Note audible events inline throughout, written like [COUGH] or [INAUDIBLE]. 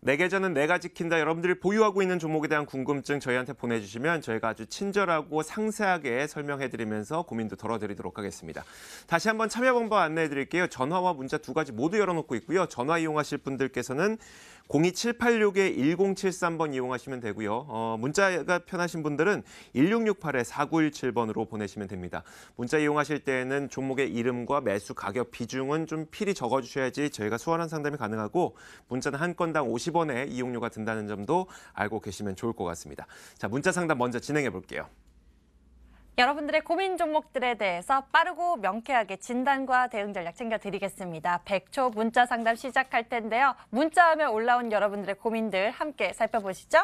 내 계좌는 내가 지킨다. 여러분들이 보유하고 있는 종목에 대한 궁금증 저희한테 보내주시면 저희가 아주 친절하고 상세하게 설명해드리면서 고민도 덜어드리도록 하겠습니다. 다시 한번 참여 방법 안내해드릴게요. 전화와 문자 두 가지 모두 열어놓고 있고요. 전화 이용하실 분들께서는 02786-1073번 이용하시면 되고요. 어, 문자가 편하신 분들은 1668-4917번으로 보내시면 됩니다. 문자 이용하실 때에는 종목의 이름과 매수 가격 비중은 좀 필히 적어주셔야지 저희가 수월한 상담이 가능하고 문자는 한 건당 50원의 이용료가 든다는 점도 알고 계시면 좋을 것 같습니다. 자, 문자 상담 먼저 진행해 볼게요. 여러분들의 고민 종목들에 대해서 빠르고 명쾌하게 진단과 대응 전략 챙겨드리겠습니다. 100초 문자 상담 시작할 텐데요. 문자하면 올라온 여러분들의 고민들 함께 살펴보시죠.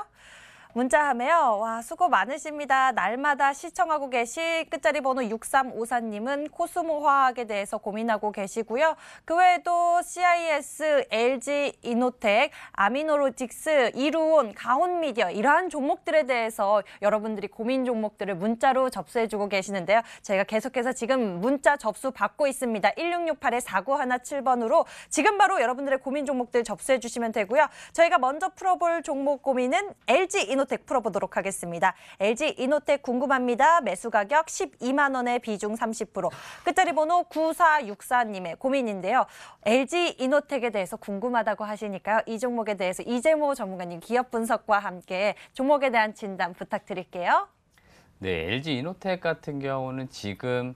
문자하me요. 와, 수고 많으십니다. 날마다 시청하고 계시 끝자리 번호 6354님은 코스모 화학에 대해서 고민하고 계시고요. 그 외에도 CIS, LG 이노텍, 아미노로직스, 이루온, 가온미디어 이러한 종목들에 대해서 여러분들이 고민 종목들을 문자로 접수해주고 계시는데요. 저희가 계속해서 지금 문자 접수 받고 있습니다. 1668-4917번으로 지금 바로 여러분들의 고민 종목들 접수해 주시면 되고요. 저희가 먼저 풀어볼 종목 고민은 LG 이노텍 이노텍 풀어보도록 하겠습니다. LG 이노텍 궁금합니다. 매수 가격 12만 원의 비중 30%. 끝자리 번호 9464님의 고민인데요. LG 이노텍에 대해서 궁금하다고 하시니까요. 이 종목에 대해서 이재모 전문가님 기업 분석과 함께 종목에 대한 진단 부탁드릴게요. 네, LG 이노텍 같은 경우는 지금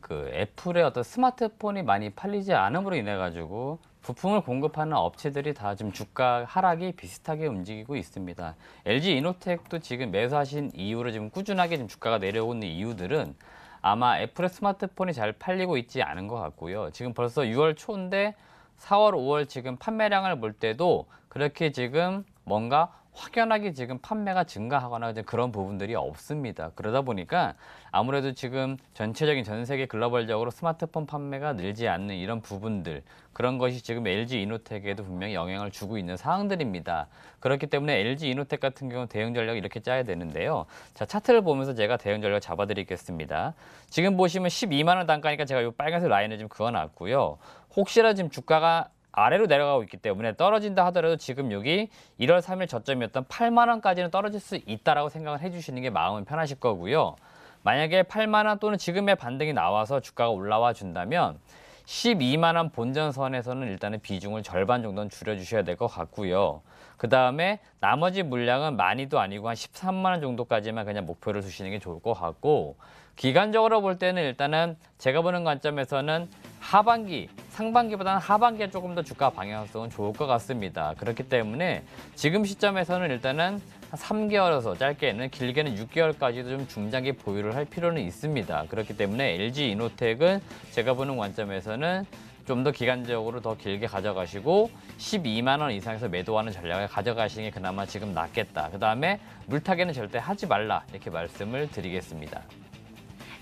그 애플의 어떤 스마트폰이 많이 팔리지 않음으로 인해 가지고 부품을 공급하는 업체들이 다 지금 주가 하락이 비슷하게 움직이고 있습니다. LG 이노텍도 지금 매수하신 이후로 지금 꾸준하게 지금 주가가 내려오는 이유들은 아마 애플의 스마트폰이 잘 팔리고 있지 않은 것 같고요. 지금 벌써 6월 초인데 4월, 5월 지금 판매량을 볼 때도 그렇게 지금 뭔가 확연하게 지금 판매가 증가하거나 그런 부분들이 없습니다. 그러다 보니까 아무래도 지금 전체적인 전 세계 글로벌적으로 스마트폰 판매가 늘지 않는 이런 부분들 그런 것이 지금 LG 이노텍에도 분명히 영향을 주고 있는 사항들입니다. 그렇기 때문에 LG 이노텍 같은 경우 대응 전략을 이렇게 짜야 되는데요. 자 차트를 보면서 제가 대응 전략 잡아드리겠습니다. 지금 보시면 12만 원 단가니까 제가 이 빨간색 라인을 좀 그어놨고요. 혹시나 지금 주가가 아래로 내려가고 있기 때문에 떨어진다 하더라도 지금 여기 1월 3일 저점이었던 8만 원까지는 떨어질 수 있다라고 생각을 해주시는 게 마음은 편하실 거고요. 만약에 8만 원 또는 지금의 반등이 나와서 주가가 올라와 준다면 12만 원 본전선에서는 일단은 비중을 절반 정도는 줄여주셔야 될 것 같고요. 그 다음에 나머지 물량은 많이도 아니고 한 13만 원 정도까지만 그냥 목표를 두시는 게 좋을 것 같고 기간적으로 볼 때는 일단은 제가 보는 관점에서는 하반기, 상반기보다는 하반기에 조금 더 주가 방향성은 좋을 것 같습니다. 그렇기 때문에 지금 시점에서는 일단은 한 3개월에서 짧게는 길게는 6개월까지도 좀 중장기 보유를 할 필요는 있습니다. 그렇기 때문에 LG 이노텍은 제가 보는 관점에서는 좀 더 기간적으로 더 길게 가져가시고 12만 원 이상에서 매도하는 전략을 가져가시는 게 그나마 지금 낫겠다. 그 다음에 물타기는 절대 하지 말라 이렇게 말씀을 드리겠습니다.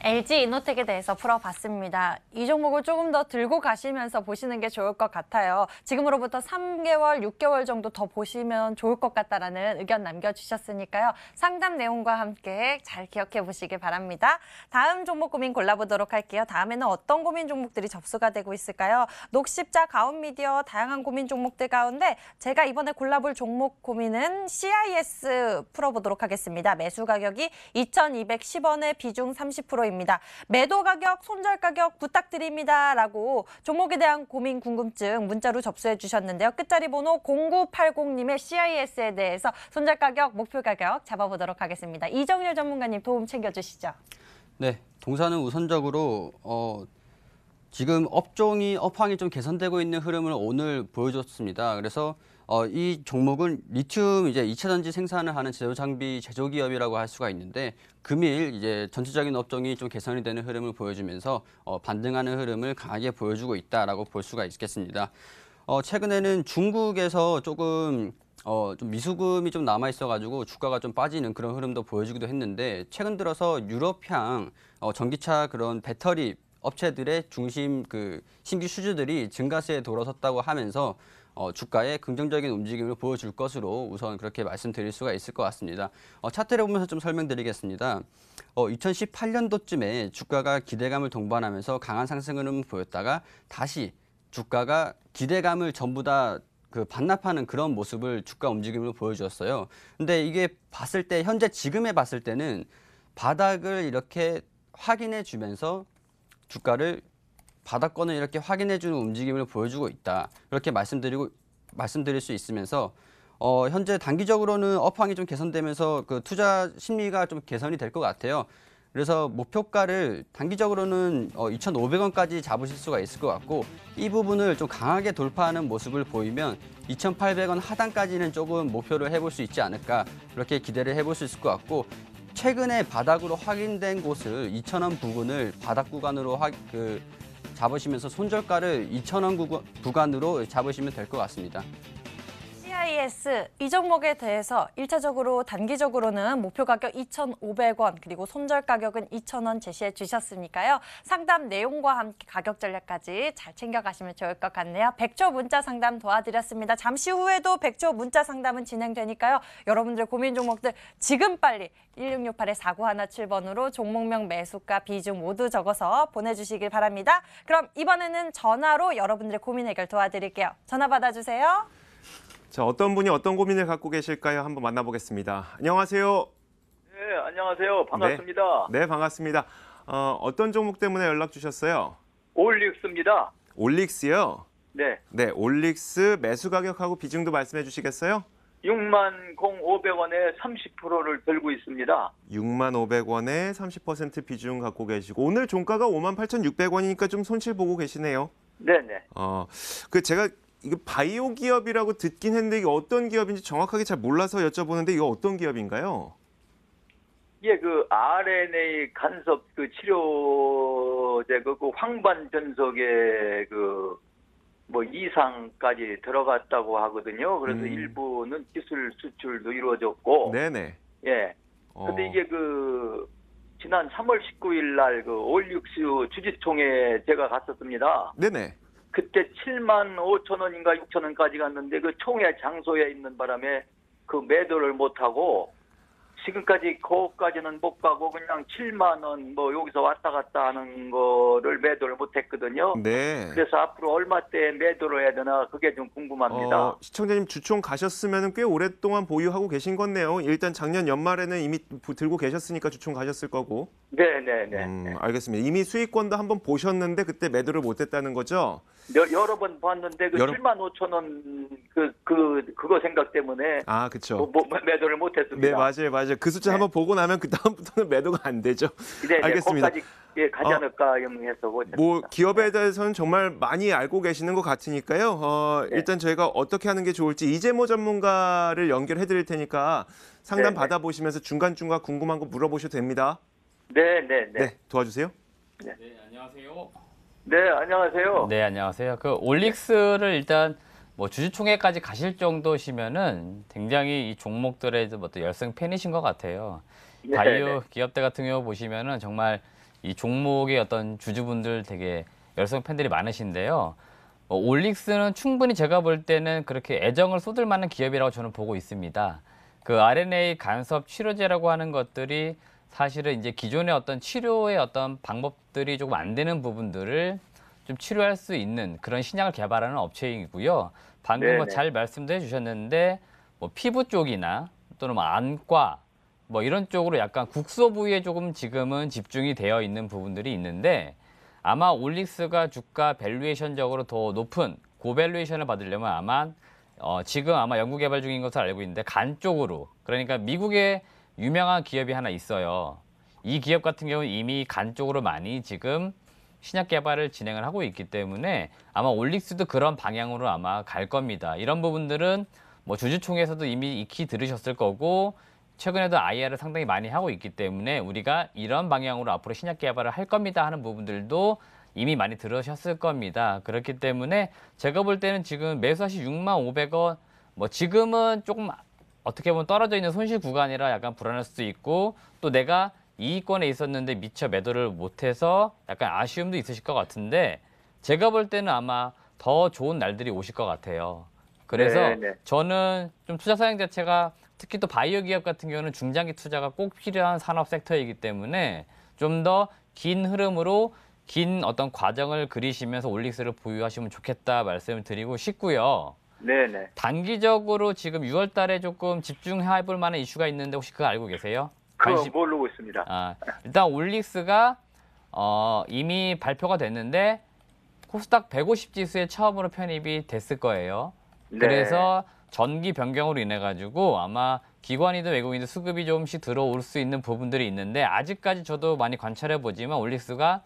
LG 이노텍에 대해서 풀어봤습니다. 이 종목을 조금 더 들고 가시면서 보시는 게 좋을 것 같아요. 지금으로부터 3개월, 6개월 정도 더 보시면 좋을 것 같다라는 의견 남겨주셨으니까요. 상담 내용과 함께 잘 기억해 보시기 바랍니다. 다음 종목 고민 골라보도록 할게요. 다음에는 어떤 고민 종목들이 접수가 되고 있을까요? 녹십자, 가온미디어, 다양한 고민 종목들 가운데 제가 이번에 골라볼 종목 고민은 CIS 풀어보도록 하겠습니다. 매수 가격이 2,210원의 비중 30%입니다. 있습니다. 매도 가격, 손절 가격 부탁드립니다 라고 종목에 대한 고민 궁금증 문자로 접수해 주셨는데요. 끝자리 번호 0980님의 CIS에 대해서 손절 가격, 목표 가격 잡아보도록 하겠습니다. 이정열 전문가님 도움 챙겨주시죠. 네, 동사는 우선적으로 어, 지금 업종이 업황이 좀 개선되고 있는 흐름을 오늘 보여줬습니다. 그래서 어, 이 종목은 리튬 이제 2차 전지 생산을 하는 제조 장비 제조 기업이라고 할 수가 있는데 금일 이제 전체적인 업종이 좀 개선이 되는 흐름을 보여주면서 어, 반등하는 흐름을 강하게 보여주고 있다라고 볼 수가 있겠습니다. 어, 최근에는 중국에서 조금 어, 좀 미수금이 좀 남아 있어가지고 주가가 좀 빠지는 그런 흐름도 보여주기도 했는데 최근 들어서 유럽향 어, 전기차 그런 배터리 업체들의 중심 그 신규 수주들이 증가세에 돌아섰다고 하면서 어, 주가에 긍정적인 움직임을 보여줄 것으로 우선 그렇게 말씀드릴 수가 있을 것 같습니다. 어, 차트를 보면서 좀 설명드리겠습니다. 어, 2018년도쯤에 주가가 기대감을 동반하면서 강한 상승을 보였다가 다시 주가가 기대감을 전부 다 그 반납하는 그런 모습을 주가 움직임으로 보여주었어요. 근데 이게 봤을 때 현재 지금에 봤을 때는 바닥을 이렇게 확인해 주면서 주가를 바닥권을 이렇게 확인해 주는 움직임을 보여주고 있다. 그렇게 말씀드리고 말씀드릴 수 있으면서 어, 현재 단기적으로는 업황이 좀 개선되면서 그 투자 심리가 좀 개선이 될 것 같아요. 그래서 목표가를 단기적으로는 어, 2,500원까지 잡으실 수가 있을 것 같고 이 부분을 좀 강하게 돌파하는 모습을 보이면 2,800원 하단까지는 조금 목표를 해볼 수 있지 않을까 그렇게 기대를 해볼 수 있을 것 같고 최근에 바닥으로 확인된 곳을 2,000원 부근을 바닥 구간으로 하, 그 잡으시면서 손절가를 2,000원 구간, 구간으로 잡으시면 될 것 같습니다. CIS 이 종목에 대해서 일차적으로 단기적으로는 목표 가격 2,500원 그리고 손절 가격은 2,000원 제시해 주셨으니까요. 상담 내용과 함께 가격 전략까지 잘 챙겨가시면 좋을 것 같네요. 100초 문자 상담 도와드렸습니다. 잠시 후에도 100초 문자 상담은 진행되니까요. 여러분들 고민 종목들 지금 빨리 1668-4917번으로 종목명 매수가 비중 모두 적어서 보내주시길 바랍니다. 그럼 이번에는 전화로 여러분들의 고민 해결 도와드릴게요. 전화 받아주세요. 자, 어떤 분이 어떤 고민을 갖고 계실까요? 한번 만나보겠습니다. 안녕하세요. 네, 안녕하세요. 반갑습니다. 네, 반갑습니다. 어, 어떤 종목 때문에 연락 주셨어요? 올릭스입니다. 올릭스요. 네, 네, 올릭스 매수 가격하고 비중도 말씀해 주시겠어요? 6만 0,500원에 30%를 들고 있습니다. 6만 500원에 30% 비중 갖고 계시고 오늘 종가가 5만 8,600원이니까 좀 손실 보고 계시네요. 네, 네. 어, 그 제가 이거 바이오 기업이라고 듣긴 했는데 이게 어떤 기업인지 정확하게 잘 몰라서 여쭤보는데 이거 어떤 기업인가요? 이게 그 RNA 간섭 그 치료제 그, 그 황반 전석에 그뭐 이상까지 들어갔다고 하거든요. 그래서 음. 일부는 기술 수출도 이루어졌고, 네네. 예. 어, 근데 이게 그 지난 3월 19일 날 그 올릭스 주주총회 제가 갔었습니다. 네네. 그때 7만 5천 원인가 6천 원까지 갔는데 그 총회 장소에 있는 바람에 그 매도를 못 하고 지금까지 거기까지는 못 가고 그냥 7만 원 뭐 여기서 왔다 갔다 하는 거를 매도를 못 했거든요. 네. 그래서 앞으로 얼마 때 매도를 해야 되나 그게 좀 궁금합니다. 어, 시청자님 주총 가셨으면 꽤 오랫동안 보유하고 계신 거네요. 일단 작년 연말에는 이미 부- 들고 계셨으니까 주총 가셨을 거고. 네 네 네. 음, 알겠습니다. 이미 수익권도 한번 보셨는데 그때 매도를 못 했다는 거죠? 여, 여러 번 봤는데 그 여러- 7만 5천 원그그 그거 생각 때문에 아, 그렇죠. 뭐, 뭐 매도를 못 했습니다. 네, 맞아요, 맞아요. 그 숫자 네. 한번 보고 나면 그 다음부터는 매도가 안 되죠. 네, 네, 알겠습니다. 거기까지 예, 가지 어, 않을까 해서 뭐 기업에 대해서는 정말 많이 알고 계시는 것 같으니까요. 어, 네. 일단 저희가 어떻게 하는 게 좋을지 이재모 전문가를 연결해 드릴 테니까 상담 네, 네. 받아 보시면서 중간 중간 궁금한 거 물어보셔도 됩니다. 네, 네, 네. 네, 도와주세요. 네, 안녕하세요. 네, 안녕하세요. 네, 안녕하세요. 그 올릭스를 일단 뭐 주주총회까지 가실 정도시면은 굉장히 이 종목들의 어떤 열성 팬이신 것 같아요. 네, 바이오 네. 기업대 같은 경우 보시면은 정말 이 종목의 어떤 주주분들 되게 열성 팬들이 많으신데요. 어, 올릭스는 충분히 제가 볼 때는 그렇게 애정을 쏟을 만한 기업이라고 저는 보고 있습니다. 그 RNA 간섭 치료제라고 하는 것들이 사실은 이제 기존의 어떤 치료의 어떤 방법들이 조금 안 되는 부분들을 좀 치료할 수 있는 그런 신약을 개발하는 업체이고요. 방금 네네. 뭐잘 말씀도 해주셨는데 뭐 피부 쪽이나 또는 뭐 안과 뭐 이런 쪽으로 약간 국소 부위에 조금 지금은 집중이 되어 있는 부분들이 있는데 아마 올릭스가 주가 밸류에이션적으로 더 높은 고밸류에이션을 받으려면 아마 어, 지금 아마 연구 개발 중인 것으로 알고 있는데 간 쪽으로 그러니까 미국에 유명한 기업이 하나 있어요. 이 기업 같은 경우는 이미 간 쪽으로 많이 지금 신약 개발을 진행을 하고 있기 때문에 아마 올릭스도 그런 방향으로 아마 갈 겁니다. 이런 부분들은 뭐 주주총회에서도 이미 익히 들으셨을 거고 최근에도 IR을 상당히 많이 하고 있기 때문에 우리가 이런 방향으로 앞으로 신약 개발을 할 겁니다 하는 부분들도 이미 많이 들으셨을 겁니다. 그렇기 때문에 제가 볼 때는 지금 매수하시 6만 500원 뭐 지금은 조금 어떻게 보면 떨어져 있는 손실 구간이라 약간 불안할 수도 있고 또 내가 이익권에 있었는데 미처 매도를 못해서 약간 아쉬움도 있으실 것 같은데 제가 볼 때는 아마 더 좋은 날들이 오실 것 같아요. 그래서 네, 네. 저는 좀 투자 사양 자체가 특히 또 바이오 기업 같은 경우는 중장기 투자가 꼭 필요한 산업 섹터이기 때문에 좀 더 긴 흐름으로 긴 어떤 과정을 그리시면서 올릭스를 보유하시면 좋겠다 말씀을 드리고 싶고요. 네네. 단기적으로 지금 6월 달에 조금 집중해 볼 만한 이슈가 있는데 혹시 그거 알고 계세요? 관심- 모르고 있습니다. 아, 일단 올릭스가 어, 이미 발표가 됐는데 코스닥 150 지수에 처음으로 편입이 됐을 거예요. 네. 그래서 전기 변경으로 인해 가지고 아마 기관이든 외국인들 수급이 조금씩 들어올 수 있는 부분들이 있는데 아직까지 저도 많이 관찰해 보지만 올릭스가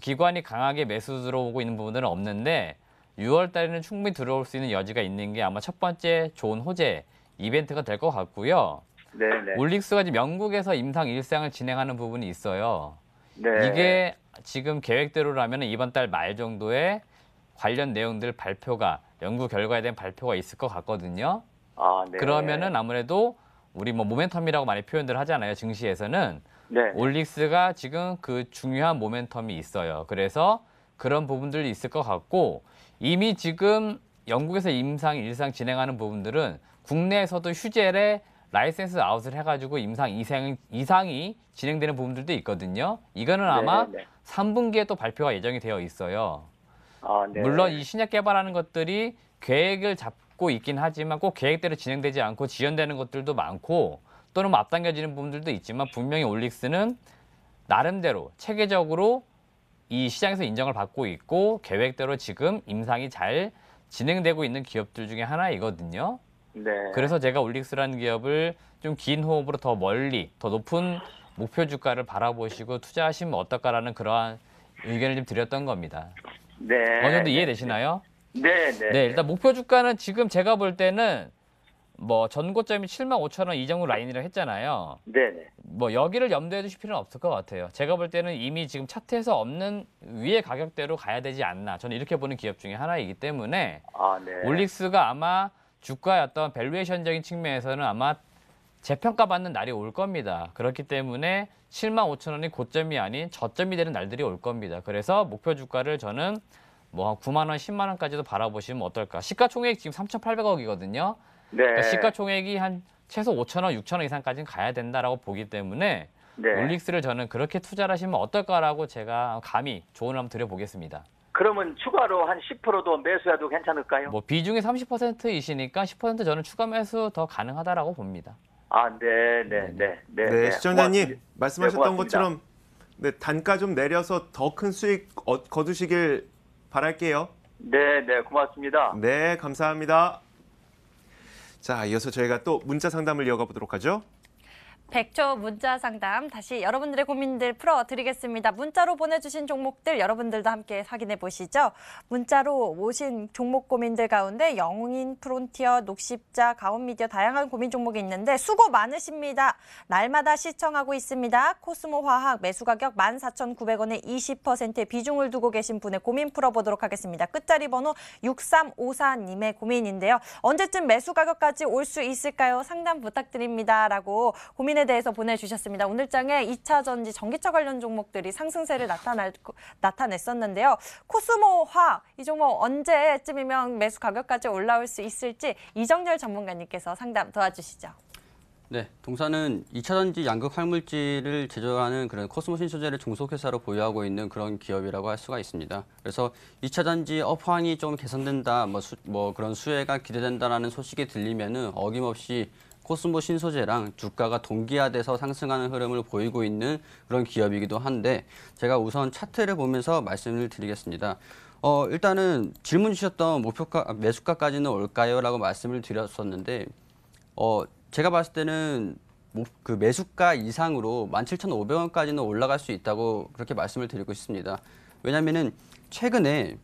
기관이 강하게 매수 들어오고 있는 부분들은 없는데 6월 달에는 충분히 들어올 수 있는 여지가 있는 게 아마 첫 번째 좋은 호재 이벤트가 될 것 같고요. 네네. 올릭스가 지금 영국에서 임상 일상을 진행하는 부분이 있어요. 네. 이게 지금 계획대로라면 이번 달 말 정도에 관련 내용들 발표가 연구 결과에 대한 발표가 있을 것 같거든요. 아, 네. 그러면은 아무래도 우리 뭐 모멘텀이라고 많이 표현들 하잖아요. 증시에서는 네. 올릭스가 지금 그 중요한 모멘텀이 있어요. 그래서 그런 부분들이 있을 것 같고 이미 지금 영국에서 임상 1상 진행하는 부분들은 국내에서도 휴젤에 license out을 해가지고 임상 2상, 2상이 진행되는 부분들도 있거든요. 이거는 아마 네, 네. 3분기에 또 발표가 예정이 되어 있어요. 아, 네. 물론 이 신약 개발하는 것들이 계획을 잡고 있긴 하지만 꼭 계획대로 진행되지 않고 지연되는 것들도 많고 또는 뭐 앞당겨지는 부분들도 있지만 분명히 올릭스는 나름대로 체계적으로 이 시장에서 인정을 받고 있고 계획대로 지금 임상이 잘 진행되고 있는 기업들 중에 하나이거든요. 네. 그래서 제가 올릭스라는 기업을 좀 긴 호흡으로 더 멀리 더 높은 목표 주가를 바라보시고 투자하시면 어떨까라는 그러한 의견을 좀 드렸던 겁니다. 네. 어느 정도 이해되시나요? 네, 네. 네, 일단 목표 주가는 지금 제가 볼 때는 뭐 전고점이 7만 5천 원 이 정도 라인이라고 했잖아요. 네, 네. 뭐 여기를 염두에 두실 필요는 없을 것 같아요. 제가 볼 때는 이미 지금 차트에서 없는 위의 가격대로 가야 되지 않나. 저는 이렇게 보는 기업 중에 하나이기 때문에 아, 네. 올릭스가 아마 주가의 어떤 valuation적인 측면에서는 아마 재평가 받는 날이 올 겁니다. 그렇기 때문에 7만 5천 원이 고점이 아닌 저점이 되는 날들이 올 겁니다. 그래서 목표 주가를 저는 뭐 9만 원, 10만 원까지도 바라보시면 어떨까? 시가총액 지금 3,800억이거든요. 네. 그러니까 시가총액이 한 최소 5천 원, 6천 원 이상까지는 가야 된다라고 보기 때문에 네. 올릭스를 저는 그렇게 투자를 하시면 어떨까라고 제가 감히 조언을 한번 드려보겠습니다. 그러면 추가로 한 10%도 매수해도 괜찮을까요? 뭐 비중이 30%이시니까 10% 저는 추가 매수 더 가능하다라고 봅니다. 아, 네, 네, 네, 네. 네, 시청자님 고맙습니다. 말씀하셨던 네. 것처럼 네, 단가 좀 내려서 더 큰 수익 어- 거두시길 바랄게요. 네, 네, 고맙습니다. 네, 감사합니다. 자, 이어서 저희가 또 문자 상담을 이어가 보도록 하죠. 백초 문자 상담 다시 여러분들의 고민들 풀어드리겠습니다. 문자로 보내주신 종목들 여러분들도 함께 확인해 보시죠. 문자로 오신 종목 고민들 가운데 영웅인, 프론티어, 녹십자, 가온미디어 다양한 고민 종목이 있는데 수고 많으십니다. 날마다 시청하고 있습니다. 코스모 화학 매수 가격 14,900원에 20%의 비중을 두고 계신 분의 고민 풀어보도록 하겠습니다. 끝자리 번호 6354님의 고민인데요. 언제쯤 매수 가격까지 올 수 있을까요? 상담 부탁드립니다. 라고 고민 에 대해서 보내주셨습니다. 오늘 장에 2차 전지 전기차 관련 종목들이 상승세를 나타날, 나타냈었는데요. 코스모 화학 이 종목 언제쯤이면 매수 가격까지 올라올 수 있을지 이정열 전문가님께서 상담 도와주시죠. 네, 동사는 2차 전지 양극 활물질을 제조하는 그런 코스모신 소재를 종속회사로 보유하고 있는 그런 기업이라고 할 수가 있습니다. 그래서 2차 전지 업황이 좀 개선된다, 뭐, 수, 뭐 그런 수혜가 기대된다라는 소식이 들리면은 어김없이 코스모 신소재랑 주가가 동기화돼서 상승하는 흐름을 보이고 있는 그런 기업이기도 한데 제가 우선 차트를 보면서 말씀을 드리겠습니다. 어, 일단은 질문 주셨던 목표가 매수가까지는 올까요?라고 말씀을 드렸었는데 어, 제가 봤을 때는 뭐, 그 매수가 이상으로 17,500원까지는 올라갈 수 있다고 그렇게 말씀을 드리고 싶습니다. 왜냐면은 최근에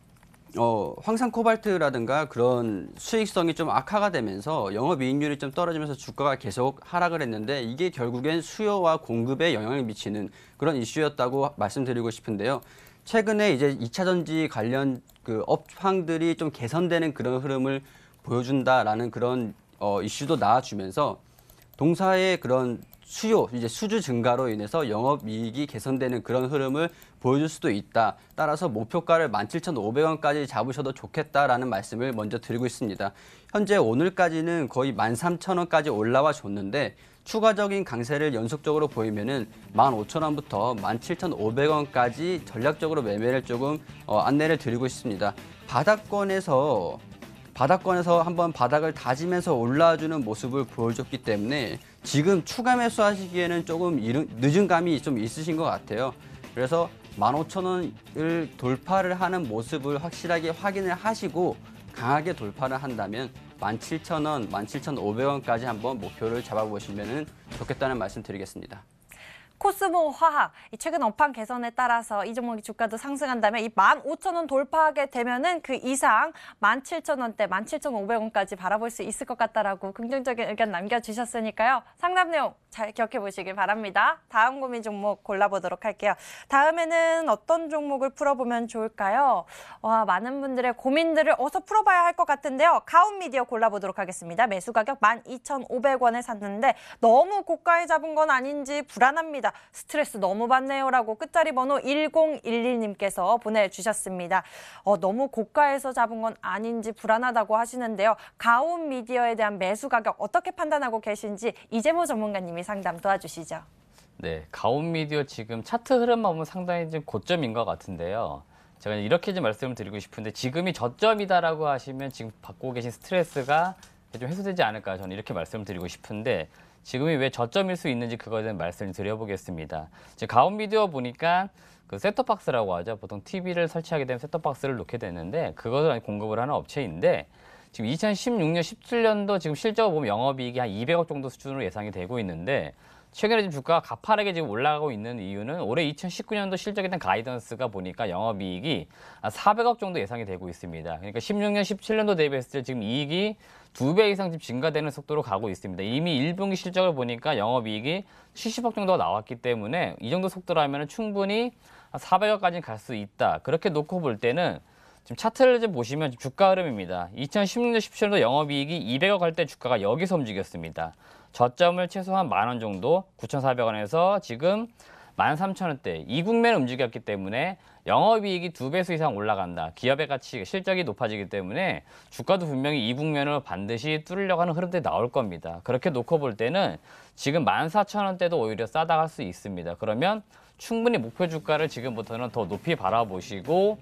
어, 황산 코발트라든가 그런 수익성이 좀 악화가 되면서 영업이익률이 좀 떨어지면서 주가가 계속 하락을 했는데 이게 결국엔 수요와 공급에 영향을 미치는 그런 이슈였다고 말씀드리고 싶은데요. 최근에 이제 2차 전지 관련 그 업황들이 좀 개선되는 그런 흐름을 보여준다라는 그런 어, 이슈도 나와주면서 동사의 그런 수요, 이제 수주 증가로 인해서 영업이익이 개선되는 그런 흐름을 보여줄 수도 있다. 따라서 목표가를 17,500원까지 잡으셔도 좋겠다라는 말씀을 먼저 드리고 있습니다. 현재 오늘까지는 거의 13,000원까지 올라와 줬는데 추가적인 강세를 연속적으로 보이면은 15,000원부터 17,500원까지 전략적으로 매매를 조금 어, 안내를 드리고 있습니다. 바닥권에서 바닥권에서 한번 바닥을 다지면서 올라주는 모습을 보여줬기 때문에 지금 추가 매수하시기에는 조금 이른- 늦은 감이 좀 있으신 것 같아요. 그래서 15,000원을 돌파를 하는 모습을 확실하게 확인을 하시고 강하게 돌파를 한다면 17,000원, 17,500원까지 한번 목표를 잡아보시면 좋겠다는 말씀 드리겠습니다. 코스모 화학 이 최근 업황 개선에 따라서 이 종목의 주가도 상승한다면 이 15,000원 돌파하게 되면은 그 이상 17,000원대, 17,500원까지 바라볼 수 있을 것 같다라고 긍정적인 의견 남겨주셨으니까요. 상담 내용 잘 기억해 보시길 바랍니다. 다음 고민 종목 골라보도록 할게요. 다음에는 어떤 종목을 풀어보면 좋을까요? 와 많은 분들의 고민들을 어서 풀어봐야 할 것 같은데요. 가운 미디어 골라보도록 하겠습니다. 매수 가격 12,500원에 샀는데 너무 고가에 잡은 건 아닌지 불안합니다. 스트레스 너무 받네요라고 끝자리 번호 1011님께서 보내주셨습니다. 어, 너무 고가에서 잡은 건 아닌지 불안하다고 하시는데요. 가온 미디어에 대한 매수 가격 어떻게 판단하고 계신지 이재모 전문가님이 상담 도와주시죠. 네, 가온 미디어 지금 차트 흐름만 보면 상당히 좀 고점인 것 같은데요. 제가 이렇게 좀 말씀을 드리고 싶은데 지금이 저점이다라고 하시면 지금 받고 계신 스트레스가 좀 해소되지 않을까 저는 이렇게 말씀을 드리고 싶은데 지금이 왜 저점일 수 있는지 그거에 대한 말씀을 드려보겠습니다. 지금 가온 미디어 보니까 그 셋톱박스라고 하죠. 보통 TV를 설치하게 되면 셋톱박스를 놓게 되는데 그것을 공급을 하는 업체인데 지금 2016년, 17년도 지금 실적을 보면 영업이익이 한 200억 정도 수준으로 예상이 되고 있는데 최근에 지금 주가가 가파르게 지금 올라가고 있는 이유는 올해 2019년도 실적에 대한 가이던스가 보니까 영업이익이 한 400억 정도 예상이 되고 있습니다. 그러니까 16년, 17년도 대비했을 때 지금 이익이 두 배 이상 증가되는 속도로 가고 있습니다. 이미 1분기 실적을 보니까 영업이익이 70억 정도가 나왔기 때문에 이 정도 속도라면 충분히 한 400억까지 갈 수 있다. 그렇게 놓고 볼 때는 지금 차트를 좀 보시면 주가 흐름입니다. 2016년, 17년도 영업이익이 200억 할 때 주가가 여기서 움직였습니다. 저점을 최소한 만 원 정도, 9,400원에서 지금 13,000원대 이 국면을 움직였기 때문에 영업이익이 두 배수 이상 올라간다. 기업의 가치, 실적이 높아지기 때문에 주가도 분명히 이 국면을 반드시 뚫으려고 하는 흐름들이 나올 겁니다. 그렇게 놓고 볼 때는 지금 14,000원대도 오히려 싸다 갈수 있습니다. 그러면 충분히 목표 주가를 지금부터는 더 높이 바라보시고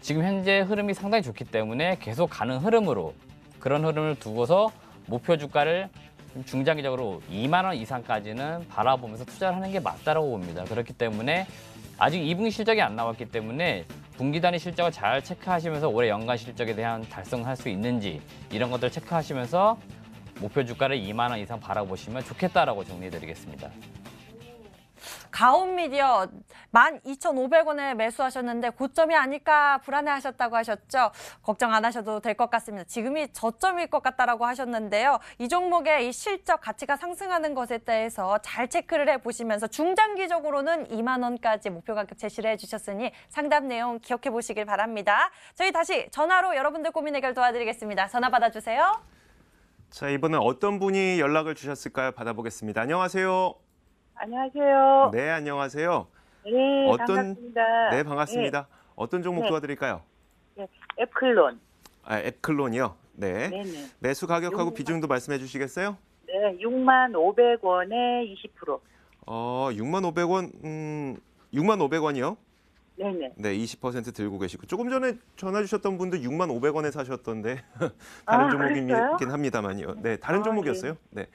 지금 현재 흐름이 상당히 좋기 때문에 계속 가는 흐름으로 그런 흐름을 두고서 목표 주가를 좀 중장기적으로 2만 원 이상까지는 바라보면서 투자를 하는 게 맞다라고 봅니다. 그렇기 때문에 아직 2분기 실적이 안 나왔기 때문에 분기 단위 실적을 잘 체크하시면서 올해 연간 실적에 대한 달성할 수 있는지 이런 것들 체크하시면서 목표 주가를 2만 원 이상 바라보시면 좋겠다라고 정리해드리겠습니다. 가온 미디어 12,500원에 매수하셨는데 고점이 아닐까 불안해하셨다고 하셨죠. 걱정 안 하셔도 될 것 같습니다. 지금이 저점일 것 같다라고 하셨는데요. 이 종목의 이 실적 가치가 상승하는 것에 대해서 잘 체크를 해보시면서 중장기적으로는 2만 원까지 목표 가격 제시를 해주셨으니 상담 내용 기억해 보시길 바랍니다. 저희 다시 전화로 여러분들 고민 해결 도와드리겠습니다. 전화 받아주세요. 자, 이번엔 어떤 분이 연락을 주셨을까요? 받아보겠습니다. 안녕하세요. 안녕하세요. 네, 안녕하세요. 네, 어떤- 반갑습니다. 네, 반갑습니다. 어떤 종목 네. 도와드릴까요? 네, 네, 애플론. 아, 앱클론이요. 네. 네, 네. 매수 가격하고 요거만- 비중도 말씀해 주시겠어요? 네, 6만 500원에 20%. 어, 6만 500원, 음, 6만 500원이요? 네, 네. 네, 20% 들고 계시고 조금 전에 전화 주셨던 분도 6만 500원에 사셨던데 [LAUGHS] 다른 아, 종목이긴? 합니다만요. 네, 다른 아, 종목이었어요. 네.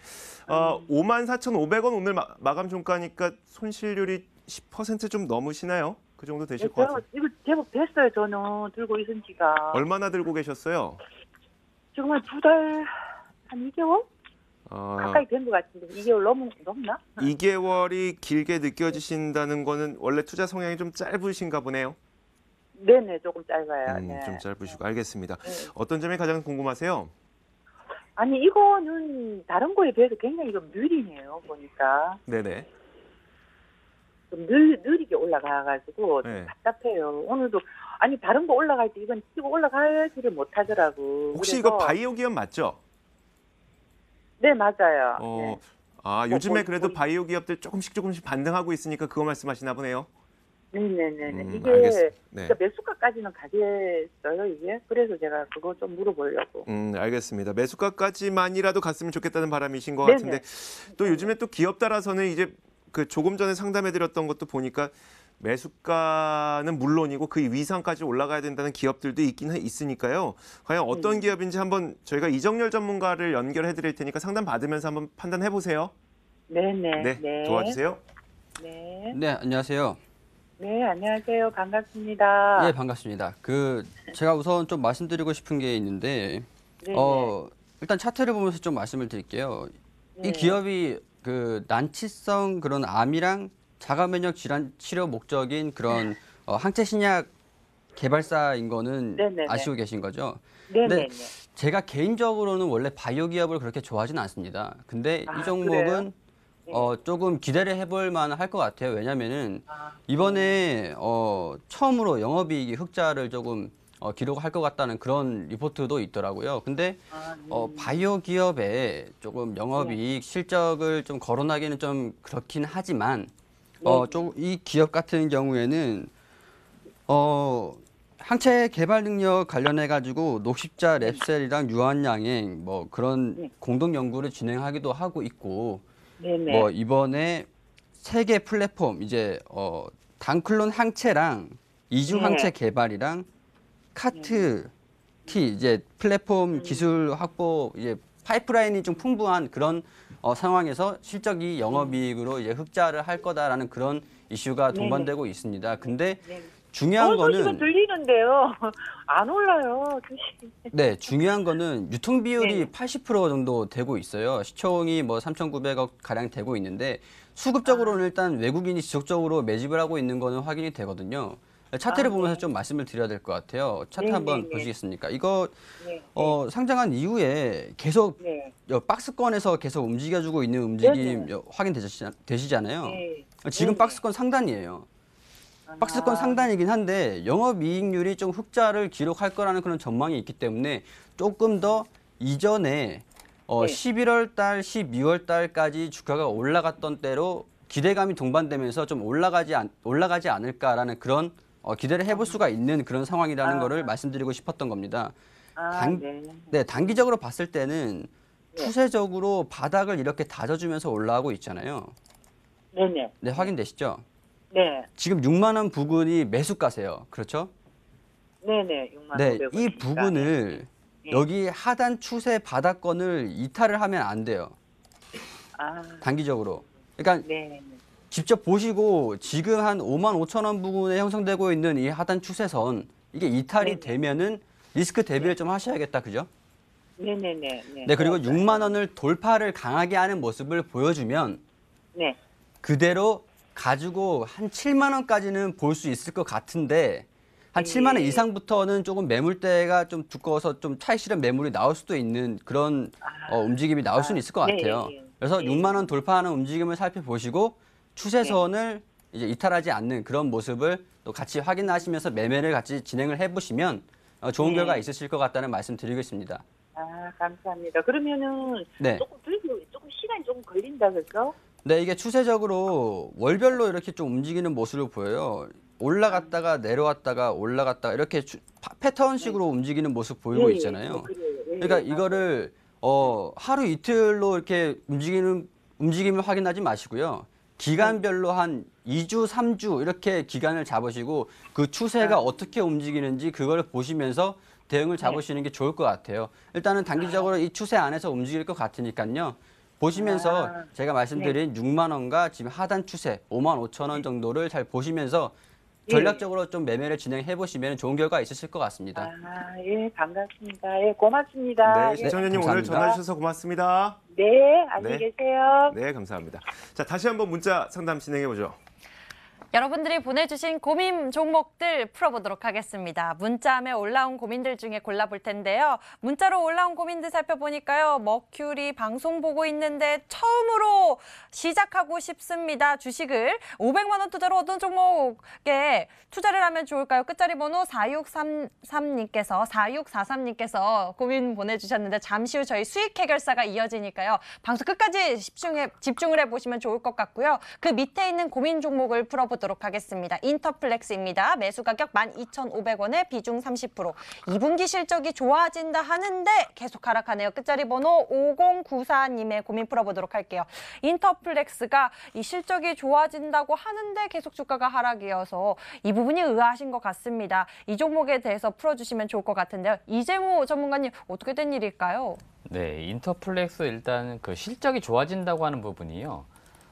어, 5만 4,500원 오늘 마, 마감 종가니까 손실률이 10%좀 넘으시나요? 그 정도 되실 네, 것 제가 같아요. 이거 제법 됐어요. 저는 들고 있은 지가. 얼마나 들고 계셨어요? 지금 한 두 달, 한 2개월? 어, 가까이 된 것 같은데. 2개월 넘, 넘나? 2개월이 길게 느껴지신다는 거는 원래 투자 성향이 좀 짧으신가 보네요. 네네, 조금 짧아요. 음, 네. 좀 짧으시고 알겠습니다. 네. 어떤 점이 가장 궁금하세요? 아니, 이거는 다른 거에 비해서 굉장히 좀 느리네요. 보니까. 네네. 좀 느, 느리게 올라가가지고 좀 네. 답답해요. 오늘도 아니 다른 거 올라갈 때 이건 치고 올라가지를 못하더라고. 혹시 그래서- 이거 바이오 기업 맞죠? 네 맞아요. 어, 네. 아 요즘에 뭐, 그래도 뭐, 바이오 기업들 조금씩 조금씩 반등하고 있으니까 그거 말씀하시나 보네요. 네네네. 음, 이게 알겠습니다. 네. 진짜 매수가까지는 가겠어요 이게. 그래서 제가 그거 좀 물어보려고. 음, 알겠습니다. 매 수가까지만이라도 갔으면 좋겠다는 바람이신 것 네네. 같은데 또 요즘에 또 기업 따라서는 이제 그 조금 전에 상담해드렸던 것도 보니까 매수가는 물론이고 그 위상까지 올라가야 된다는 기업들도 있긴 해- 있으니까요. 과연 어떤 기업인지 한번 저희가 이정열 전문가를 연결해 드릴 테니까 상담 받으면서 한번 판단해 보세요. 네네. 네, 도와주세요. 네. 네, 안녕하세요. 네, 안녕하세요. 반갑습니다. 예, 반갑습니다. 그 제가 우선 좀 말씀드리고 싶은 게 있는데 네, 어, 일단 차트를 보면서 좀 말씀을 드릴게요. 네. 이 기업이 그 난치성 그런 암이랑 자가 면역 질환 치료 목적인 그런 어, 항체 신약 개발사인 거는 네네네. 아시고 계신 거죠? 네, 네. 네, 네. 제가 개인적으로는 원래 바이오 기업을 그렇게 좋아하진 않습니다. 근데 아, 이 종목은 그래요? 어, 조금 기대를 해볼 만할 것 같아요. 왜냐면은 아, 이번에 어, 처음으로 영업이익이 흑자를 조금 어, 기록할 것 같다는 그런 리포트도 있더라고요. 근데 아, 네. 어, 바이오 기업에 조금 영업이익 실적을 좀 거론하기는 좀 그렇긴 하지만 어, 네. 좀이 기업 같은 경우에는 어, 항체 개발 능력 관련해 가지고 녹십자 랩셀이랑 유한양행 뭐 그런 네. 공동 연구를 진행하기도 하고 있고 네, 네. 뭐 이번에 세계 플랫폼 이제 어 단클론 항체랑 이중 네. 항체 개발이랑 카트 T 이제 플랫폼 기술 확보 이제 파이프라인이 좀 풍부한 그런 어, 상황에서 실적이 영업이익으로 이제 흑자를 할 거다라는 그런 이슈가 네. 동반되고 있습니다. 근데 네. 중요한 어, 거는 들리는데요. [LAUGHS] 안 올라요. 네, 중요한 거는 유통 비율이 네. 80% 정도 되고 있어요. 시총이 뭐 3,900억 가량 되고 있는데 수급적으로는 일단 외국인이 지속적으로 매집을 하고 있는 거는 확인이 되거든요. 차트를 아, 보면서 네. 좀 말씀을 드려야 될 것 같아요. 차트 네, 한번 네, 네. 보시겠습니까? 이거 네. 어, 상장한 이후에 계속 네. 여 박스권에서 계속 움직여주고 있는 움직임 네, 여- 확인되시잖아요. 네. 지금 네, 박스권 상단이에요. 박스권 아, 상단이긴 한데 영업이익률이 좀 흑자를 기록할 거라는 그런 전망이 있기 때문에 조금 더 이전에 어, 네. 11월 달, 12월 달까지 주가가 올라갔던 때로 기대감이 동반되면서 좀 올라가지 않, 올라가지 않을까라는 그런 어, 기대를 해볼 수가 있는 그런 상황이라는 아. 거를 말씀드리고 싶었던 겁니다. 아, 단- 네. 네, 단기적으로 봤을 때는 네. 추세적으로 바닥을 이렇게 다져주면서 올라가고 있잖아요. 네, 네. 네, 확인되시죠? 네. 지금 6만 원 부근이 매수가세요. 그렇죠? 네, 네. 6만 네, 500원. 이 부분을 네. 여기 하단 추세 바닥권을 이탈을 하면 안 돼요. 아, 단기적으로. 그러니까 네. 직접 보시고 지금 한 5만 5천 원 부근에 형성되고 있는 이 하단 추세선 이게 이탈이 네. 되면은 리스크 대비를 좀 하셔야겠다. 그죠? 네, 네, 네. 네. 네, 그리고 6만 원을 돌파를 강하게 하는 모습을 보여주면 네. 그대로 가지고 한 7만 원까지는 볼 수 있을 것 같은데 한 네. 7만 원 이상부터는 조금 매물대가 좀 두꺼워서 좀 차익 실현 매물이 나올 수도 있는 그런 어, 움직임이 나올 수는 있을 것 네, 같아요. 네, 네. 그래서 네. 6만 원 돌파하는 움직임을 살펴보시고 추세선을 이제 이탈하지 않는 그런 모습을 또 같이 확인하시면서 매매를 같이 진행을 해보시면 어, 좋은 네. 결과 있으실 것 같다는 말씀 드리겠습니다. 아, 감사합니다. 그러면은 네. 조금 들고 조금 시간이 조금 걸린다 그죠? 네, 이게 추세적으로 월별로 이렇게 좀 움직이는 모습을 보여요. 올라갔다가 내려왔다가 올라갔다가 이렇게 주- 파- 패턴식으로 움직이는 모습 보이고 예, 예, 있잖아요. 예, 그러니까 예, 이거를 어, 하루 이틀로 이렇게 움직이는 움직임을 확인하지 마시고요. 기간별로 한 2주, 3주 이렇게 기간을 잡으시고 그 추세가 아. 어떻게 움직이는지 그걸 보시면서 대응을 잡으시는 게 좋을 것 같아요. 일단은 단기적으로 이 추세 안에서 움직일 것 같으니까요. 보시면서 아. 제가 말씀드린 6만 원과 지금 하단 추세 5만 5천 원 정도를 잘 보시면서 예. 전략적으로 좀 매매를 진행해 보시면 좋은 결과 있으실 것 같습니다. 아, 예, 반갑습니다. 예, 고맙습니다. 네, 예. 시청자님 오늘 감사합니다. 전화 주셔서 고맙습니다. 네, 안녕히 네. 계세요. 네, 감사합니다. 자, 다시 한번 문자 상담 진행해 보죠. 여러분들이 보내주신 고민 종목들 풀어보도록 하겠습니다. 문자함에 올라온 고민들 중에 골라볼 텐데요. 문자로 올라온 고민들 살펴보니까요. 머큐리 방송 보고 있는데 처음으로 시작하고 싶습니다. 주식을 500만 원 투자로 어떤 종목에 투자를 하면 좋을까요? 끝자리 번호 4633님께서 4643님께서 고민 보내주셨는데 잠시 후 저희 수익 해결사가 이어지니까요. 방송 끝까지 집중해, 집중을 해보시면 좋을 것 같고요. 그 밑에 있는 고민 종목을 풀어보 도록 풀어보도록 하겠습니다. 인터플렉스입니다. 매수 가격 12,500원에 비중 30%. 2분기 실적이 좋아진다 하는데 계속 하락하네요. 끝자리 번호 5094님의 고민 풀어보도록 할게요. 인터플렉스가 이 실적이 좋아진다고 하는데 계속 주가가 하락이어서 이 부분이 의아하신 것 같습니다. 이 종목에 대해서 풀어주시면 좋을 것 같은데요. 이재모 전문가님 어떻게 된 일일까요? 네, 인터플렉스 일단 그 실적이 좋아진다고 하는 부분이요.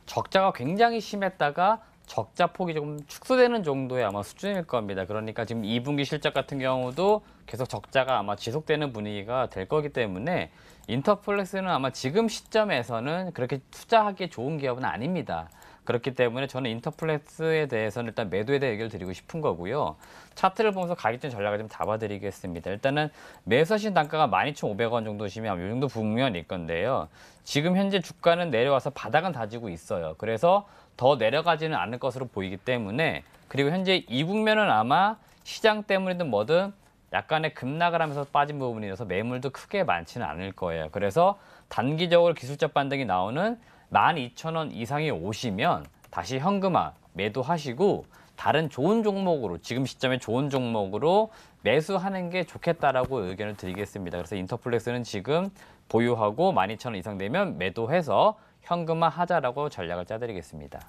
적자가 굉장히 심했다가 적자 폭이 조금 축소되는 정도의 아마 수준일 겁니다. 그러니까 지금 2분기 실적 같은 경우도 계속 적자가 아마 지속되는 분위기가 될 거기 때문에 인터플렉스는 아마 지금 시점에서는 그렇게 투자하기 좋은 기업은 아닙니다. 그렇기 때문에 저는 인터플렉스에 대해서는 일단 매도에 대해 얘기를 드리고 싶은 거고요. 차트를 보면서 가격적 전략을 좀 잡아드리겠습니다. 일단은 매수하신 단가가 12,500원 정도시면 이 정도 부분이 건데요. 지금 현재 주가는 내려와서 바닥은 다지고 있어요. 그래서 더 내려가지는 않을 것으로 보이기 때문에 그리고 현재 이 국면은 아마 시장 때문이든 뭐든 약간의 급락을 하면서 빠진 부분이라서 매물도 크게 많지는 않을 거예요. 그래서 단기적으로 기술적 반등이 나오는 12,000원 이상이 오시면 다시 현금화 매도하시고 다른 좋은 종목으로 지금 시점에 좋은 종목으로 매수하는 게 좋겠다라고 의견을 드리겠습니다. 그래서 인터플렉스는 지금 보유하고 12,000원 이상 되면 매도해서 현금화 하자라고 전략을 짜드리겠습니다.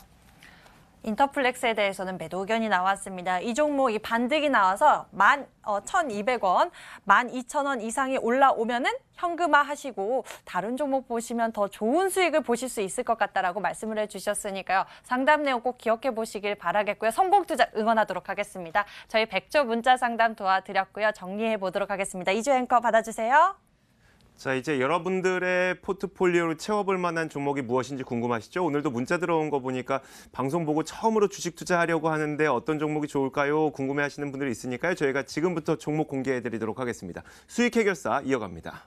인터플렉스에 대해서는 매도 의견이 나왔습니다. 이 종목 이 반등이 나와서 만 어, 1,200원, 12,000원 이상이 올라오면은 현금화 하시고 다른 종목 보시면 더 좋은 수익을 보실 수 있을 것 같다라고 말씀을 해주셨으니까요. 상담 내용 꼭 기억해 보시길 바라겠고요. 성공 투자 응원하도록 하겠습니다. 저희 백조 문자 상담 도와드렸고요. 정리해 보도록 하겠습니다. 이주 앵커 받아주세요. 자, 이제 여러분들의 포트폴리오를 채워볼 만한 종목이 무엇인지 궁금하시죠? 오늘도 문자 들어온 거 보니까 방송 보고 처음으로 주식 투자하려고 하는데 어떤 종목이 좋을까요? 궁금해 하시는 분들이 있으니까요. 저희가 지금부터 종목 공개해 드리도록 하겠습니다. 수익 해결사 이어갑니다.